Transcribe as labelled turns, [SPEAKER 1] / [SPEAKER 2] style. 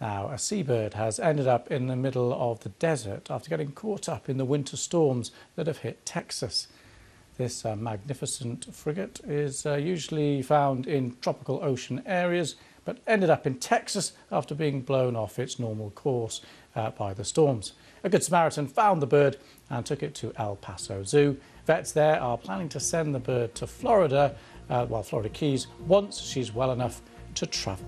[SPEAKER 1] Now, a seabird has ended up in the middle of the desert after getting caught up in the winter storms that have hit Texas. This uh, magnificent frigate is uh, usually found in tropical ocean areas, but ended up in Texas after being blown off its normal course uh, by the storms. A Good Samaritan found the bird and took it to El Paso Zoo. Vets there are planning to send the bird to Florida, uh, well, Florida Keys, once she's well enough to travel.